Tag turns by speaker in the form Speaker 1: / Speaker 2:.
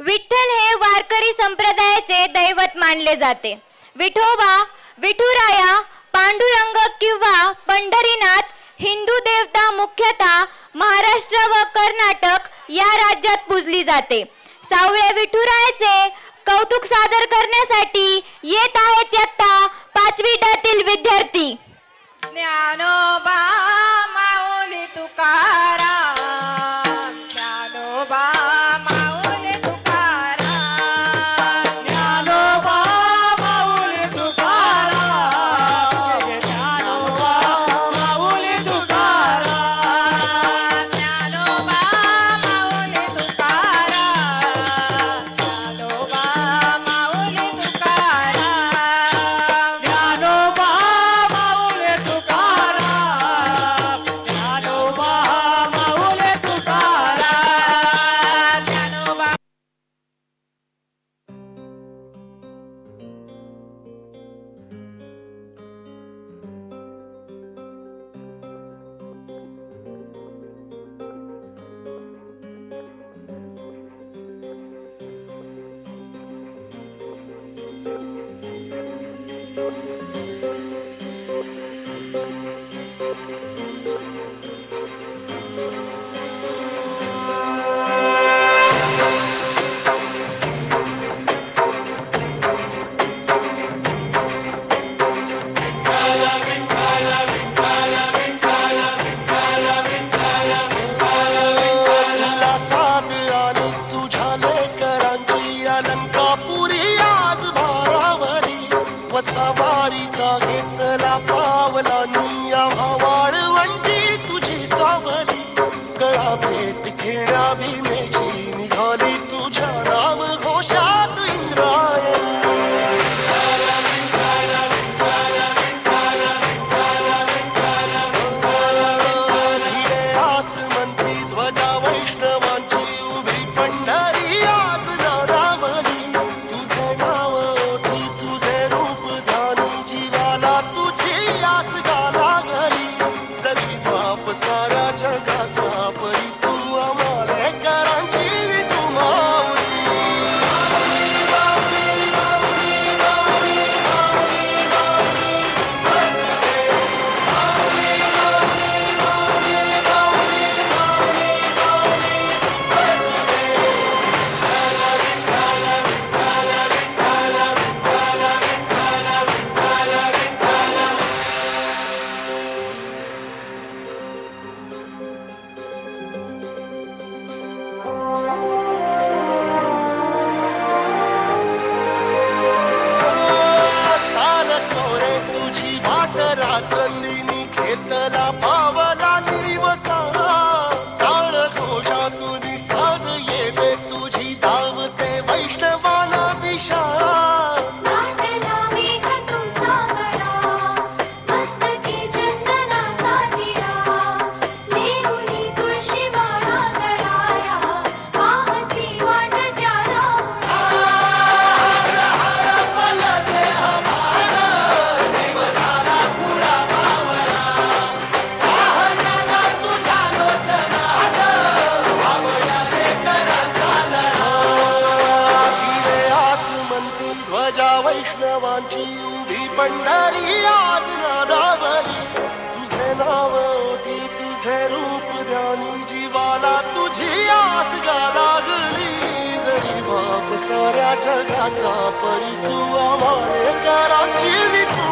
Speaker 1: विठ्ठल हे वारकरी संप्रदायाचे दैवत मानले जाते. विठोबा विठुराया पांडुरंग किंवा पंढरीनाथ हिंदू देवता मुख्यतः महाराष्ट्र व कर्नाटक या राज्यात पूजली जाते. सावळे विठुरायाचे कौतुक सादर करण्यासाठी येत आहेत इयत्ता पाचवी डातील विद्यार्थी.
Speaker 2: ज्ञानो Could I be making? पाखरंदी खेतला पावा वैष्णवांची उभी पंढरी आज नादावरी. तुझे नाव होती तुझे रूप ध्यानी जीवाला तुझी आस गा लागली. जरी बाप साऱ्या जगाचा परी तू आम्हाले कराची विठू